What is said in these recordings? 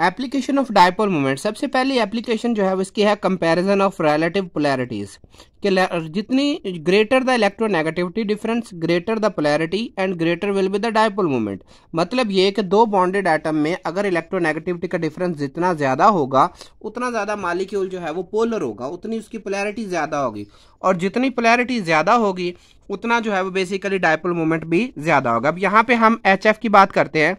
Application of dipole moment सबसे पहली application जो है उसकी है कंपैरिजन ऑफ़ रिलेटिव पोलैरिटीज कि जितनी greater the electronegativity difference greater the polarity and greater will be the dipole moment मतलब ये कि दो बॉन्डेड एटम में अगर इलेक्ट्रोनेगेटिविटी का डिफरेंस जितना ज़्यादा होगा, उतना ज़्यादा मालिक्यूल जो है वो पोलर होगा, उतनी उसकी पोलैरिटी ज़्यादा होगी. और जितनी पोलैरिटी ज़्यादा होगी, उतना जो है वो बेसिकली डायपोल मोमेंट भी ज़्यादा होगा. अब यहाँ पे हम एचएफ की बात करते हैं.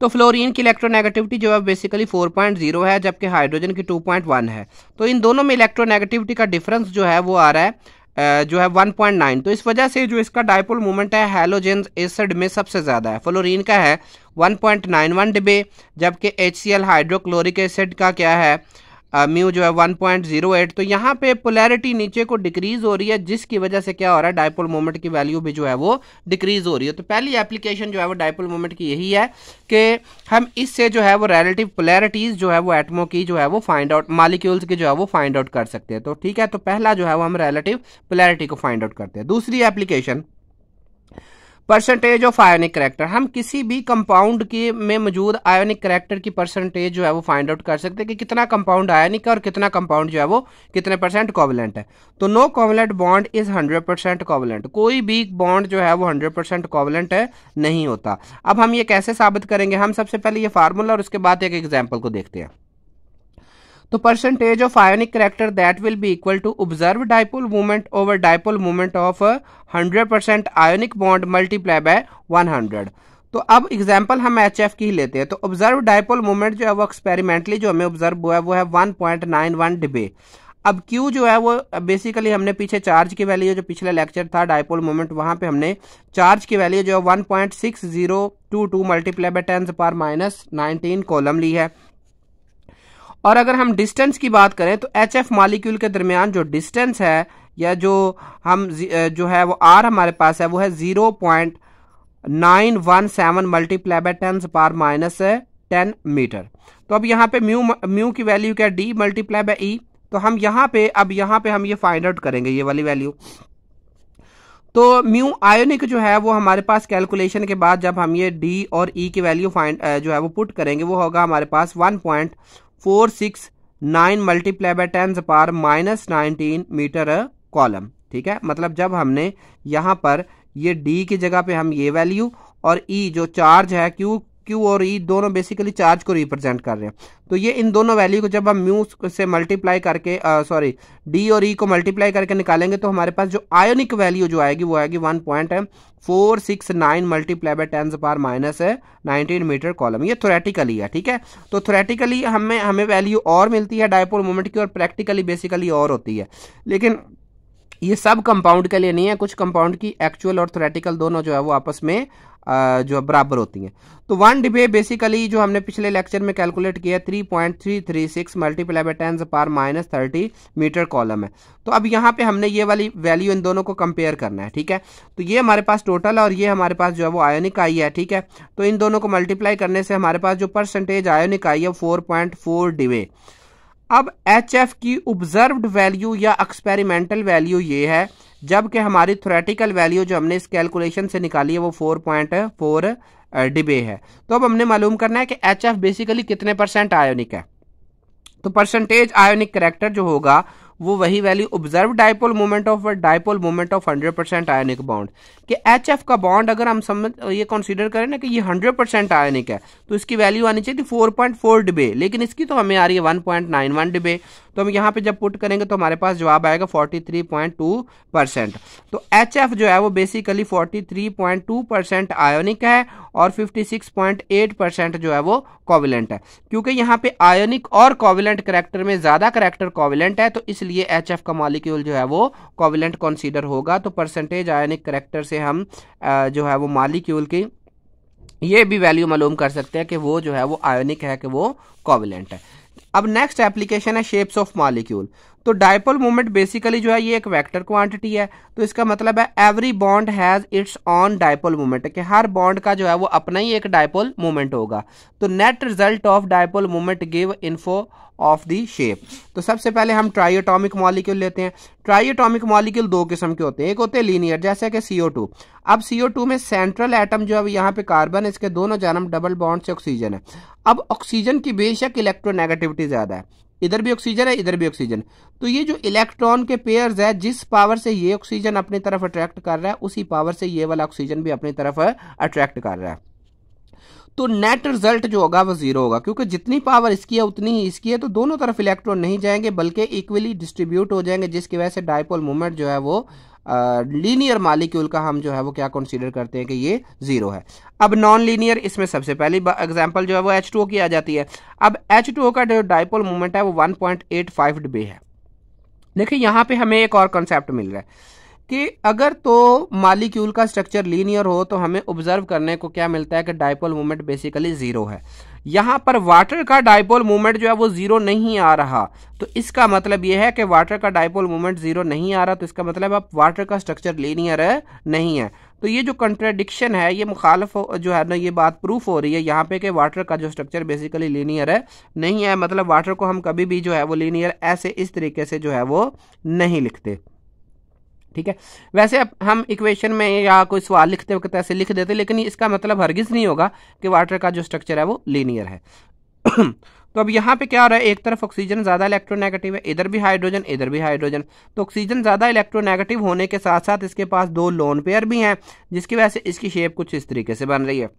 तो फ्लोरीन की इलेक्ट्रोनेगेटिविटी जो है बेसिकली 4.0 है, जबकि हाइड्रोजन की 2.1 है। तो इन दोनों में इलेक्ट्रोनेगेटिविटी का डिफरेंस जो है, वो आ रहा है जो है 1.9 तो इस वजह से जो इसका डायपोल मूवमेंट है हेलोजेन एसिड में सबसे ज़्यादा है। फ्लोरीन का है 1.91 डिबे जबकि एच हाइड्रोक्लोरिक एसिड का क्या है म्यू जो है 1.08 तो यहाँ पे पोलैरिटी नीचे को डिक्रीज हो रही है, जिसकी वजह से क्या हो रहा है, डायपोल मोमेंट की वैल्यू भी जो है वो डिक्रीज हो रही है। तो पहली एप्लीकेशन जो है वो डायपोल मोमेंट की यही है कि हम इससे जो है वो रिलेटिव पोलैरिटीज जो है वो एटमो की जो है वो फाइंड आउट मालिक्यूल्स की जो है वो फाइंड आउट कर सकते हैं। तो ठीक है तो पहला जो है वो हम रिलेटिव पोलैरिटी को फाइंड आउट करते हैं। दूसरी application percentage of ionic character हम किसी भी कंपाउंड के में मौजूद आयोनिक करेक्टर की परसेंटेज जो है वो फाइंड आउट कर सकते हैं कि कितना कंपाउंड आयोनिक है और कितना कंपाउंड जो है वो कितने परसेंट कॉवलेंट है। तो no covalent bond is hundred percent covalent कोई भी बॉन्ड जो है वो हंड्रेड परसेंट कॉवलेंट है, नहीं होता। अब हम ये कैसे साबित करेंगे? हम सबसे पहले ये फार्मूला और उसके बाद एक एग्ज़ाम्पल को देखते हैं। तो percentage of ionic character that will be equal to observe dipole movement over dipole movement of hundred percent ionic bond multiply by one hundred तो अब एग्ज़ाम्पल हम एच एफ़ की ही लेते हैं। तो ऑब्ज़र्व डाइपोल मूवमेंट जो है वो एक्सपेरिमेंटली जो हमें ऑब्ज़र्व हुआ है, वो है one point nine one Debye अब क्यू जो है वो बेसिकली हमने पीछे चार्ज की वैल्यू जो पिछले लेक्चर था डाइपोल मोमेंट वहाँ पे हमने चार्ज की वैल्यू जो है one point six zero two two multiply by ten power minus nineteen coulomb ली है। और अगर हम डिस्टेंस की बात करें तो एच एफ़ मालिक्यूल के दरमियान जो डिस्टेंस है, या जो हम जो है, वो आर हमारे पास है, वो है zero point nine one seven multiply by ten power minus ten meter तो अब यहाँ पे म्यू म्यू की वैल्यू क्या डी मल्टीप्लाई बाय ई तो हम यहाँ पे, अब यहाँ पे हम ये फाइंड आउट करेंगे, ये वाली वैल्यू तो म्यू आयोनिक जो है, वो हमारे पास कैलकुलेशन के बाद जब हम ये डी और ई e की वैल्यू फाइंड जो है, वो पुट करेंगे, वो होगा हमारे पास one point four six nine multiply by ten power minus nineteen meter coulomb, ठीक है? मतलब जब हमने यहाँ पर ये डी की जगह पे हम ये वैल्यू और e जो चार्ज है क्यू क्यू और ई e दोनों बेसिकली चार्ज को रिप्रेजेंट कर रहे हैं। तो ये इन दोनों वैल्यू को जब हम म्यू से मल्टीप्लाई करके सॉरी डी और ई e को मल्टीप्लाई करके निकालेंगे तो हमारे पास जो आयोनिक वैल्यू जो आएगी, वो आएगी one point four six nine multiply by ten power minus है नाइनटीन मीटर कॉलम ये थोरेटिकली है, ठीक है? तो थोरेटिकली हमें हमें वैल्यू और मिलती है डायपोल मोमेंट की और प्रैक्टिकली बेसिकली और होती है। लेकिन ये सब कंपाउंड के लिए नहीं है, कुछ कंपाउंड की एक्चुअल और थोरेटिकल दोनों जो है वो आपस में जो बराबर होती हैं। तो वन डिबे बेसिकली जो हमने पिछले लेक्चर में कैलकुलेट किया three point three three six multiply by ten power minus thirty meter coulomb है। तो अब यहाँ पे हमने ये वाली वैल्यू इन दोनों को कंपेयर करना है, ठीक है? तो ये हमारे पास टोटल है और ये हमारे पास जो है वो आयोनिक आई है, ठीक है? तो इन दोनों को मल्टीप्लाई करने से हमारे पास जो परसेंटेज आयोनिक आई है फोर पॉइंट फोर डिबे अब एच एफ़ की ऑब्जर्व्ड वैल्यू या एक्सपेरिमेंटल वैल्यू ये है, जबकि हमारी थोरेटिकल वैल्यू जो हमने इस कैलकुलेशन से निकाली है, वो फोर पॉइंट फोर डिबे है। तो अब हमने मालूम करना है कि एच एफ़ बेसिकली कितने परसेंट आयोनिक है। तो परसेंटेज आयोनिक करेक्टर जो होगा वो वही value observe dipole moment of dipole moment of hundred percent ionic bond कि एच का बॉन्ड अगर हम समझ ये कंसीडर करें ना कि ये हंड्रेड परसेंट आयनिक है तो इसकी वैल्यू आनी चाहिए थी फोर पॉइंट फोर डिबे लेकिन इसकी तो हमें आ रही है one point nine one Debye तो हम यहाँ पे जब पुट करेंगे तो हमारे पास जवाब आएगा forty three point two percent तो एच एफ़ जो है वो basically forty three point two percent ionic है और fifty six point eight percent जो है वो कोविलेंट है. क्योंकि यहाँ पे आयोनिक और कोविलेंट करेक्टर में ज़्यादा करेक्टर कोविलेंट है तो इसलिए एच एफ़ का मॉलिक्यूल जो है वो कोविलेंट कंसीडर होगा. तो परसेंटेज आयोनिक करेक्टर से हम जो है वो मालिक्यूल की ये भी वैल्यू मालूम कर सकते हैं कि वो जो है वो आयोनिक है कि वो कोविलेंट है. अब नेक्स्ट एप्लीकेशन है शेप्स ऑफ़ मॉलिक्यूल तो डायपोल मोमेंट बेसिकली जो है, ये एक वेक्टर क्वांटिटी है। तो इसका मतलब है every bond has its own dipole moment कि हर बॉन्ड का जो है, वो अपना ही एक डायपोल मोमेंट होगा। तो net result of dipole moment give info of the shape तो सबसे पहले हम ट्राइटोमिक मॉलिक्यूल लेते हैं। ट्राइटोमिक मॉलिक्यूल दो किस्म के होते हैं। एक होते हैं लीनियर जैसे कि CO2 अब CO2 में सेंट्रल एटम जो है यहाँ पे कार्बन इसके दोनों जन्म डबल बॉन्ड से ऑक्सीजन है। अब ऑक्सीजन की बेशक इलेक्ट्रोनेगेटिविटी ज़्यादा है। इधर भी ऑक्सीजन है, इधर भी ऑक्सीजन तो ये जो इलेक्ट्रॉन के पेयर्स है, जिस पावर से ये ऑक्सीजन अपनी तरफ़ अट्रैक्ट कर रहा है, उसी पावर से ये वाला ऑक्सीजन भी अपनी तरफ़ अट्रैक्ट कर रहा है। तो नेट रिज़ल्ट जो होगा वो ज़ीरो होगा, क्योंकि जितनी पावर इसकी है, उतनी ही इसकी है तो दोनों तरफ़ इलेक्ट्रॉन नहीं जाएँगे, बल्कि इक्वली डिस्ट्रीब्यूट हो जाएँगे, जिसकी वजह से डायपोल मूवमेंट जो है वो लीनियर मालिक्यूल का हम जो है वो क्या कंसीडर करते हैं कि ये ज़ीरो है। अब नॉन लीनियर इसमें सबसे पहली एग्जांपल जो है वो एच की आ जाती है। अब एच का जो डायपोल मूवमेंट है, वो 1.85 डिबे है। देखिए, यहाँ पे हमें एक और कॉन्सेप्ट मिल रहा है। कि अगर तो मालिक्यूल का स्ट्रक्चर लीनियर हो तो हमें ऑब्ज़र्व करने को क्या मिलता है कि डायपोल मूवमेंट बेसिकली ज़ीरो है। यहाँ पर वाटर का डायपोल मूवमेंट जो है वो ज़ीरो नहीं आ रहा। तो इसका मतलब यह है कि वाटर का डायपोल मूवमेंट ज़ीरो नहीं आ रहा तो इसका मतलब अब वाटर का स्ट्रक्चर लीनियर है नहीं है। तो ये जो कंट्राडिक्शन है, ये मुखालफ जो है ना, ये बात प्रूफ हो रही है यहाँ पे कि वाटर का जो स्ट्रक्चर बेसिकली लीनियर है नहीं है। मतलब वाटर को हम कभी भी जो है वो लीनियर ऐसे इस तरीके से जो है वो नहीं लिखते। ठीक है? वैसे अब हम इक्वेशन में या कोई सवाल लिखते वक्त ऐसे लिख देते, लेकिन इसका मतलब हरगिज नहीं होगा कि वाटर का जो स्ट्रक्चर है वो लीनियर है। तो अब यहाँ पे क्या हो रहा है? एक तरफ़ ऑक्सीजन ज़्यादा इलेक्ट्रोनेगेटिव है, इधर भी हाइड्रोजन इधर भी हाइड्रोजन तो ऑक्सीजन ज़्यादा इलेक्ट्रोनेगेटिव होने के साथ साथ इसके पास दो लोन पेयर भी हैं, जिसकी वजह से इसकी शेप कुछ इस तरीके से बन रही है।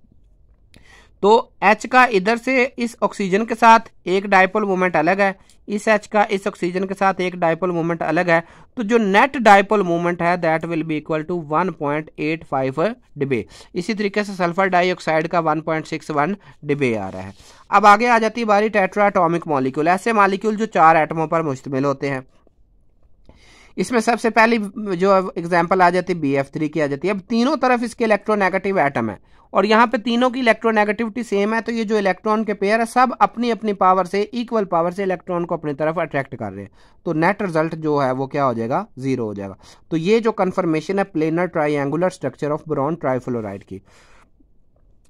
तो H का इधर से इस ऑक्सीजन के साथ एक डायपोल मोमेंट अलग है। इस H का इस ऑक्सीजन के साथ एक डायपोल मोमेंट अलग है। तो जो नेट डायपोल मोमेंट है that will be equal to 1.85 debye इसी तरीके से सल्फ़र डाइऑक्साइड का 1.61 डिबे आ रहा है। अब आगे आ जाती है बारी टेट्रा एटॉमिक मॉलिक्यूल ऐसे मॉलिक्यूल जो चार एटमों पर मुश्तमिल होते हैं। इसमें सबसे पहली जो एग्ज़ाम्पल आ जाती है बी एफ़ थ्री की आ जाती है। अब तीनों तरफ़ इसके इलेक्ट्रोनेगेटिव एटम है। और यहाँ पे तीनों की इलेक्ट्रोनेगेटिविटी सेम है तो ये जो इलेक्ट्रॉन के पेयर है, सब अपनी अपनी पावर से इक्वल पावर से इलेक्ट्रॉन को अपनी तरफ़ अट्रैक्ट कर रहे हैं। तो नेट रिज़ल्ट जो है, वो क्या हो जाएगा? ज़ीरो हो जाएगा। तो ये जो कन्फर्मेशन है planar triangular structure of boron trifluoride की।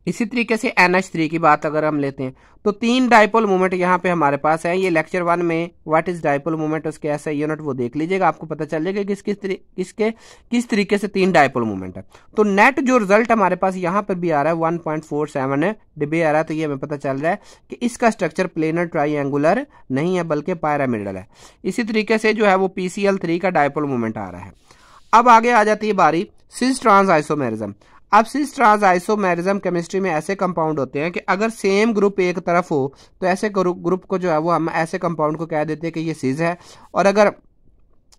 इसी तरीके से एन एच थ्री की बात अगर हम लेते हैं तो तीन डायपोल मूवमेंट यहाँ पे हमारे पास है। ये लेक्चर वन में व्हाट इज़ डायपोल मूवमेंट उसके ऐसा यूनिट वो देख लीजिएगा, आपको पता चल जाएगा किस किस किसके किस तरीके से तीन डायपोल मूवमेंट है। तो नेट जो रिज़ल्ट हमारे पास यहाँ पर भी आ रहा है one point four seven Debye आ रहा है तो ये हमें पता चल रहा है कि इसका स्ट्रक्चर प्लेनर ट्राइंगुलर नहीं है, बल्कि पायरामिडल है। इसी तरीके से जो है वो पीसीएल थ्री का डायपोल मूवमेंट आ रहा है। अब आगे आ जाती है बारी सिंस ट्रांस आइसोमेरिज्म अब सिस ट्रांस आइसोमेरिज्म केमिस्ट्री में ऐसे कंपाउंड होते हैं कि अगर सेम ग्रुप एक तरफ़ हो तो ऐसे ग्रुप को जो है वो हम ऐसे कंपाउंड को कह देते हैं कि ये सिज है। और अगर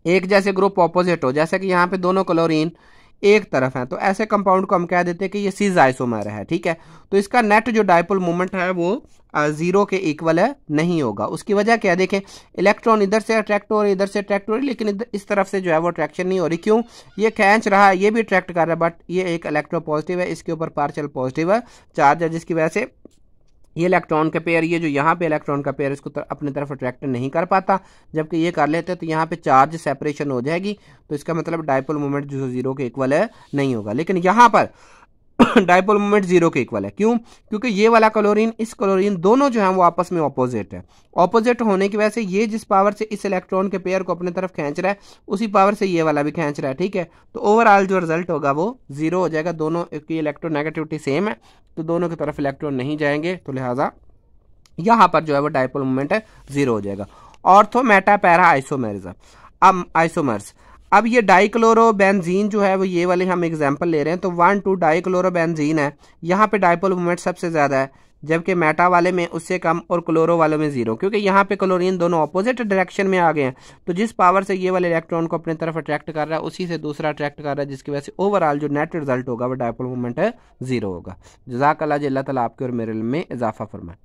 एक जैसे ग्रुप ऑपोजिट हो, जैसे कि यहाँ पे दोनों क्लोरीन एक तरफ़ है। तो ऐसे कंपाउंड को हम कह देते हैं कि ये सीज आइसोमर है, ठीक है? तो इसका नेट जो डायपोल मोमेंट है वो ज़ीरो के इक्वल है, नहीं होगा। उसकी वजह क्या देखें इलेक्ट्रॉन इधर से अट्रैक्ट हो रही इधर से अट्रैक्ट हो रही लेकिन इस तरफ़ से जो है वो अट्रैक्शन नहीं हो रही। क्यों? ये खींच रहा है, ये भी अट्रैक्ट कर रहा है बट ये एक इलेक्ट्रो पॉजिटिव है, इसके ऊपर पार्शल पॉजिटिव है चार्ज है, जिसकी वजह से ये इलेक्ट्रॉन का पेयर ये जो यहाँ पे इलेक्ट्रॉन का पेयर इसको तर, अपनी तरफ़ अट्रैक्ट नहीं कर पाता। जबकि ये कर लेते तो यहाँ पे चार्ज सेपरेशन हो जाएगी। तो इसका मतलब डायपोल मोमेंट जो ज़ीरो के इक्वल है नहीं होगा। लेकिन यहाँ पर डायपोल मोमेंट ज़ीरो के इक्वल है। क्यों? क्योंकि ये वाला क्लोरीन, इस क्लोरीन दोनों जो है वो आपस में ऑपोजिट है। ऑपोजिट होने की वजह से ये जिस पावर से इस इलेक्ट्रॉन के पेयर को अपनी तरफ़ खींच रहा है, उसी पावर से ये वाला भी खींच रहा है, ठीक है? तो ओवरऑल जो रिज़ल्ट होगा वो ज़ीरो हो जाएगा। दोनों की इलेक्ट्रोनेगेटिविटी सेम है तो दोनों की तरफ़ इलेक्ट्रॉन नहीं जाएँगे तो लिहाजा यहाँ पर जो है वो डायपोल मूवमेंट है ज़ीरो हो जाएगा। ऑर्थो मेटा पैरा आइसोमेरिज्म अब आइसोमर्स अब ये डाइक्लोरोबेंजीन जो है, वो ये वाले हम एग्जांपल ले रहे हैं तो वन टू डाइक्लोरोबेंजीन है। यहाँ पे डाइपोल मूवमेंट सबसे ज़्यादा है, जबकि मेटा वाले में उससे कम और क्लोरो वाले में ज़ीरो क्योंकि यहाँ पे क्लोरीन दोनों अपोजिट डायरेक्शन में आ गए हैं। तो जिस पावर से ये वाले इलेक्ट्रॉन को अपनी तरफ़ अट्रैक्ट कर रहा है, उसी से दूसरा अट्रैक्ट कर रहा है, जिसकी वजह से ओवरऑल जो नेट रिज़ल्ट होगा, वो डायपोल मूवमेंट ज़ीरो होगा। जजाक अल्लाह तला आपके और मेरे में इजाफा फरमाए।